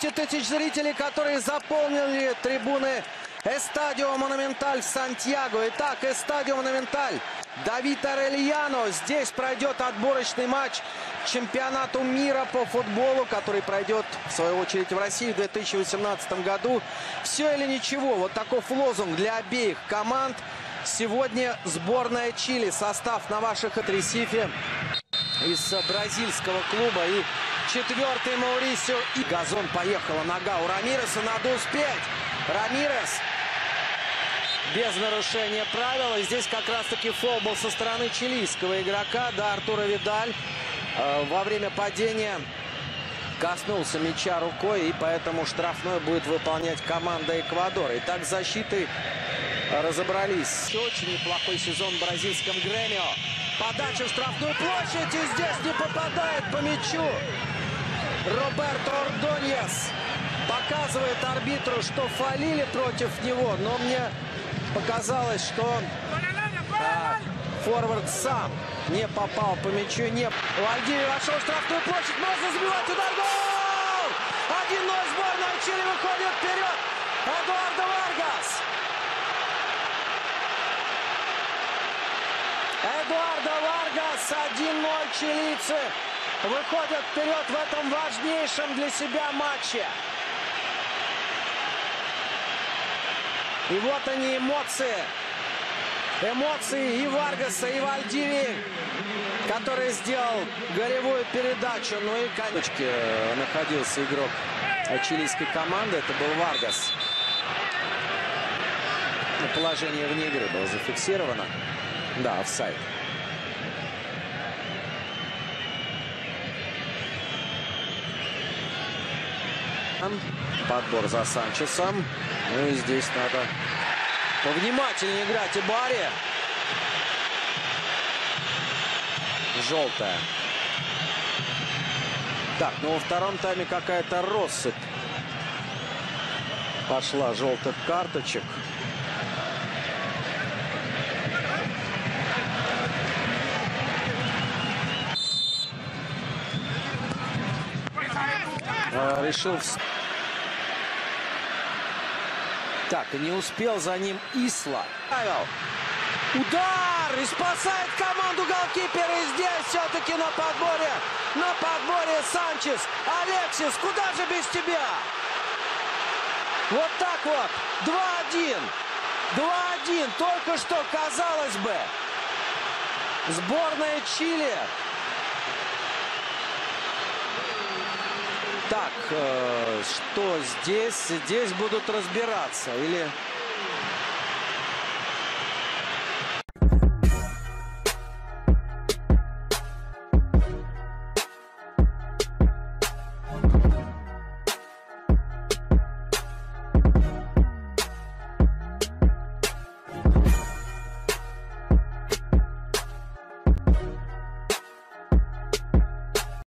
200 тысяч зрителей, которые заполнили трибуны Эстадио Монументаль Сантьяго. Итак, Эстадио Монументаль. Давид Арельяно. Здесь пройдет отборочный матч чемпионату мира по футболу, который пройдет, в свою очередь, в России в 2018 году. Все или ничего. Вот таков лозунг для обеих команд. Сегодня сборная Чили. Состав на ваших отресифе из бразильского клуба. И четвертый Маурисио. И газон поехала. Нога у Рамиреса. Надо успеть. Рамирес без нарушения правил. Здесь как раз-таки фол был со стороны чилийского игрока, да, Артура Видаль. Э, во время падения коснулся мяча рукой, и поэтому штрафной будет выполнять команда Эквадора. Итак, защиты разобрались. Очень неплохой сезон в бразильском Гремио. Подача в штрафную площадь, и здесь не попадает по мячу. Роберто Ордоньес показывает арбитру, что фалили против него, но мне показалось, что а, форвард сам не попал по мячу. Не... Вальдиви вошел в штрафную площадь. Можно забивать удар. Гол! 1-0 сборная Чили выходит вперед. Эдуардо Варгас. Эдуардо Варгас. 1-0 чилийцы выходят вперед в этом важнейшем для себя матче. И вот они эмоции. Эмоции и Варгаса, и Вальдивии, который сделал голевую передачу. Ну и конечке э, находился игрок чилийской команды. Это был Варгас. Положение вне игры было зафиксировано. Да, офсайд. Подбор за Санчесом. Ну и здесь надо повнимательнее играть и Барри. Желтая. Так, ну во втором тайме какая-то россыпь. Пошла желтых карточек. Решил так, и не успел за ним Исла. Удар! И спасает команду голкипер. И здесь все-таки на подборе. На подборе Санчес. Алексис, куда же без тебя? Вот так вот. 2-1. 2-1. Только что, казалось бы, сборная Чили Так, э, что здесь? Здесь будут разбираться. Или